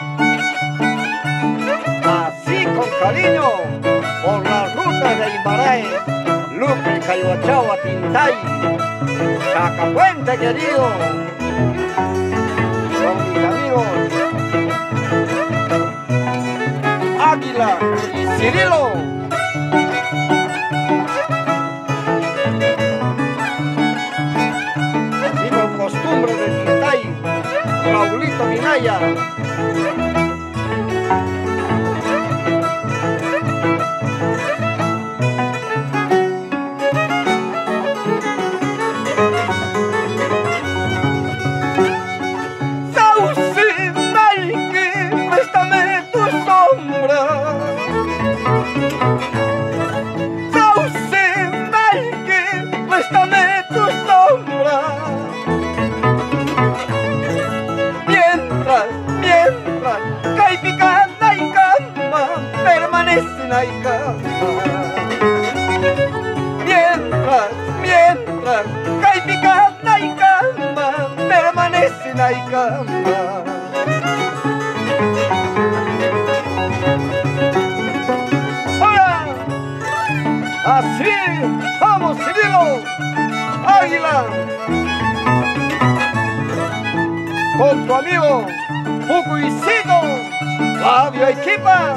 Así con cariño, por las rutas de Imbarae, Lupe, Cayuachagua, Tintay, Chacapuente querido, con mis amigos Águila y Cirilo. Minaya. Música vamos, seguido, Águila. Con tu amigo Fukuisito, Fabio Equipa.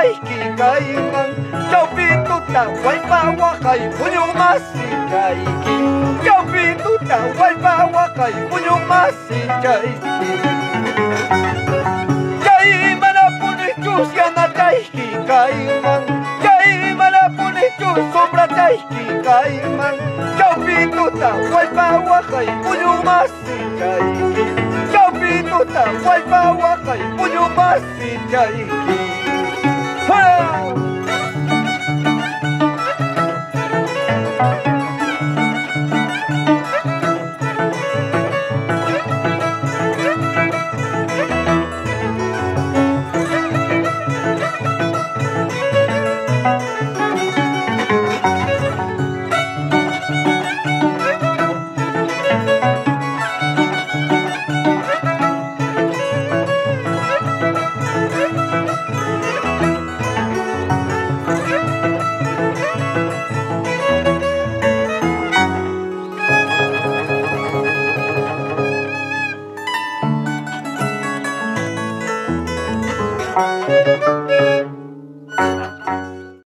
kai ki kai ngang chao pi tu ta wai pa wa kai punyo ma si kai ki chao pi tu ta wai pa wa kai punyo ma si kai ki kai mana puni chus gana kai ki kai ngang kai mana puni chus sombra kai ki kai ngang chao pi tu ta wai pa wa kai punyo ma kai ki chao pi tu ta wai pa wa kai punyo ma kai ki